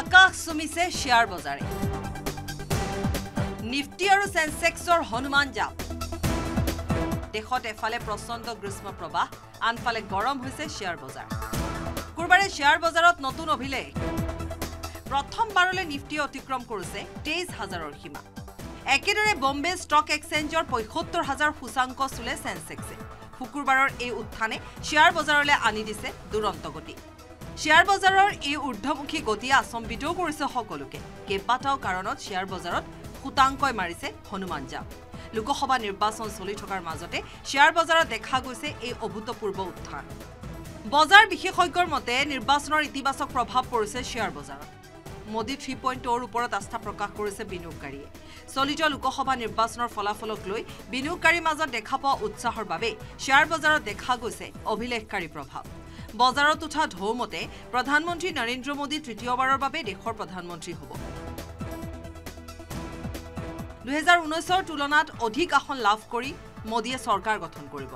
আকাশ চুমিছে share বজাৰে। Nifty আৰু চেনচেক্সৰ হনুমান জাপ। দেশত এফালে প্ৰচণ্ড গ্ৰীষ্ম প্ৰবাহ আনফালে গৰম হৈছে শ্বেয়াৰ বজাৰ। কোৰবাৰে শ্বেয়াৰ বজাৰত নতুন অভিলেখ। প্ৰথমবাৰলৈ নিফটিয়ে অতিক্ৰম কৰিছে তেইছ হাজাৰৰ সীমা। একেদৰে বম্বে ষ্টক এক্সচেঞ্জৰ পঁয়সত্তৰ হাজাৰ সূচাংক চুলে চেনচেক্সে। শুকুৰবাৰৰ এই উত্থানে শ্বেয়াৰ বজাৰলৈ আনি দিছে দুৰন্ত গতি। শ্বেয়াৰ বজাৰৰ এই ঊৰ্ধমুখী গতিয়ে আচম্বিতও কৰিছে সকলোকে। কেইবাটাও কাৰণত শ্বেয়াৰ বজাৰত শতাংকই মাৰিছে হনুমান জাপ লোকসভা নিৰ্বাচন চলি থকাৰ মাজতে শ্বেয়াৰ বজাৰত দেখা গৈছে এই অভূতপূৰ্ব উত্থান। বজাৰ বিশেষজ্ঞৰ মতে নিৰ্বাচনৰ ইতিবাচক প্ৰভাৱ পৰিছে শ্বেয়াৰ বজাৰত। মোদী থ্ৰী পইণ্ট টৰ ওপৰত আস্থা প্ৰকাশ কৰিছে বিনিয়োগকাৰীয়ে চলিত লোকসভা নিৰ্বাচনৰ ফলাফলক লৈ বিনিয়োগকাৰীৰ মাজত দেখা পোৱা উৎসাহৰ বাবে শ্বেয়াৰ বজাৰত দেখা গৈছে অভিলেখকাৰী প্ৰভাৱ। বজাৰত উঠা ঢৌ মতে প্ৰধানমন্ত্ৰী নৰেন্দ্ৰ মোদী তৃতীয়বাৰৰ বাবে দেশৰ প্ৰধানমন্ত্ৰী হ'ব। দুহেজাৰ ঊনৈছৰ তুলনাত অধিক আসন লাভ কৰি মোদীয়ে চৰকাৰ গঠন কৰিব।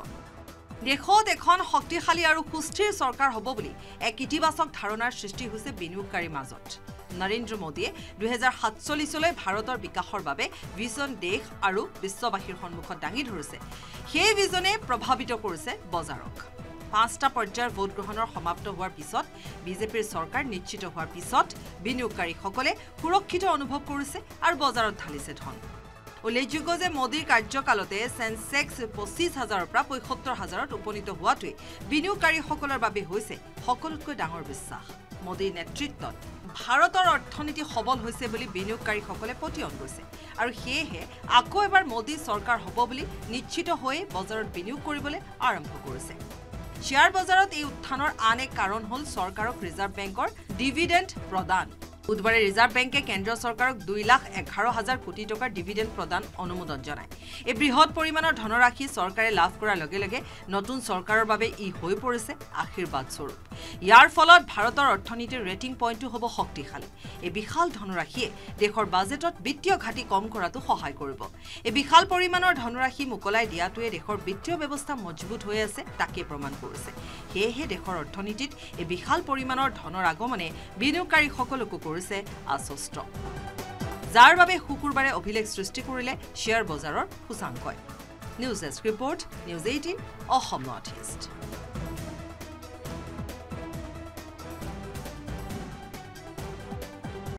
দেশত এখন শক্তিশালী আৰু সুস্থিৰ চৰকাৰ হ'ব বুলি এক ইতিবাচক ধাৰণাৰ সৃষ্টি হৈছে বিনিয়োগকাৰীৰ মাজত। নৰেন্দ্ৰ মোদীয়ে দুহেজাৰ সাতচল্লিছলৈ ভাৰতৰ বিকাশৰ বাবে ভিজন দেশ আৰু বিশ্ববাসীৰ সন্মুখত দাঙি ধৰিছে। সেই ভিজনে প্ৰভাৱিত কৰিছে বজাৰক। পাঁচটা পৰ্যায়ৰ ভোটগ্ৰহণৰ সমাপ্ত হোৱাৰ পিছত বিজেপিৰ চৰকাৰ নিশ্চিত হোৱাৰ পিছত বিনিয়োগকাৰীসকলে সুৰক্ষিত অনুভৱ কৰিছে আৰু বজাৰত ঢালিছে ধন। উল্লেখযোগ্য যে মোদীৰ কাৰ্যকালতে চেনচেক্স পঁচিছ হাজাৰৰ পৰা পঁয়সত্তৰ হাজাৰত উপনীত হোৱাটোৱে বিনিয়োগকাৰীসকলৰ বাবে হৈছে সকলোতকৈ ডাঙৰ বিশ্বাস। মোদীৰ নেতৃত্বত ভাৰতৰ অৰ্থনীতি সবল হৈছে বুলি বিনিয়োগকাৰীসকলে পতিয়ন কৰিছে আৰু সেয়েহে আকৌ এবাৰ মোদী চৰকাৰ হ'ব বুলি নিশ্চিত হৈয়ে বজাৰত বিনিয়োগ কৰিবলৈ আৰম্ভ কৰিছে। শ্বেয়াৰ বজাৰত এই উত্থানৰ আন এক কাৰণ হ'ল চৰকাৰক ৰিজাৰ্ভ বেংকৰ ডিভিডেণ্ড প্ৰদান। বুধবাৰে ৰিজাৰ্ভ বেংকে কেন্দ্ৰীয় চৰকাৰক দুই লাখ এঘাৰ হাজাৰ কোটি টকাৰ ডিভিডেণ্ড প্ৰদান অনুমোদন জনায়। এই বৃহৎ পৰিমাণৰ ধনৰাশি চৰকাৰে লাভ কৰাৰ লগে লগে নতুন চৰকাৰৰ বাবে ই হৈ পৰিছে আশীৰ্বাদ স্বৰূপ। ইয়াৰ ফলত ভাৰতৰ অৰ্থনীতিৰ ৰেটিং পইণ্টটো হ'ব শক্তিশালী। এই বিশাল ধনৰাশিয়ে দেশৰ বাজেটত বিত্তীয় ঘাটি কম কৰাটো সহায় কৰিব। এই বিশাল পৰিমাণৰ ধনৰাশি মোকলাই দিয়াটোৱে দেশৰ বিত্তীয় ব্যৱস্থা মজবুত হৈ আছে তাকে প্ৰমাণ কৰিছে। সেয়েহে দেশৰ অৰ্থনীতিত এই বিশাল পৰিমাণৰ ধনৰ আগমনে বিনিয়োগকাৰীসকলকো কৰিছে আশ্বস্ত। যাৰ বাবে শুকুৰবাৰে অভিলেখ সৃষ্টি কৰিলে শ্বেয়াৰ বজাৰৰ সূচাংকই। News desk report news eighteen Assam north east.